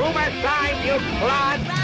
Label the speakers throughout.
Speaker 1: Move aside, you clod!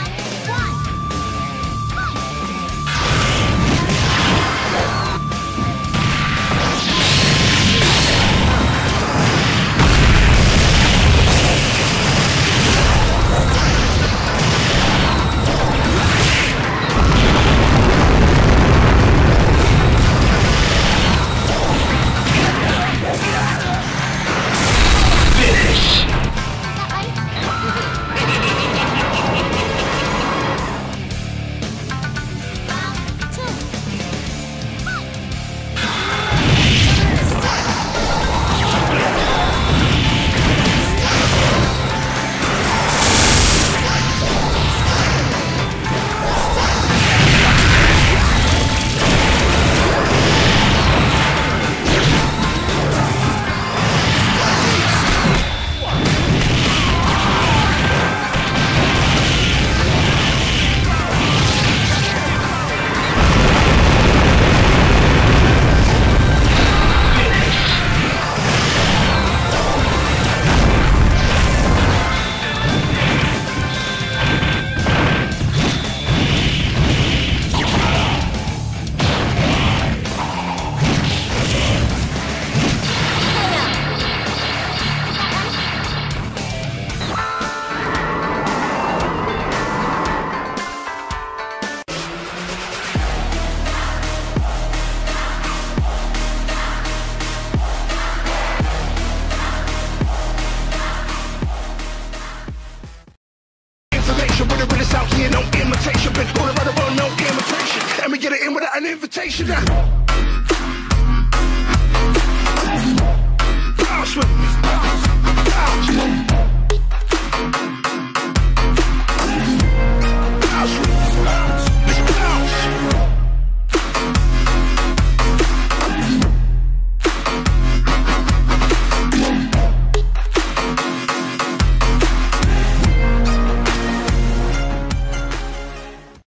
Speaker 2: Information, but it really out here, no imitation. Been going around the world, no imitation. And we get it in without an invitation. Now.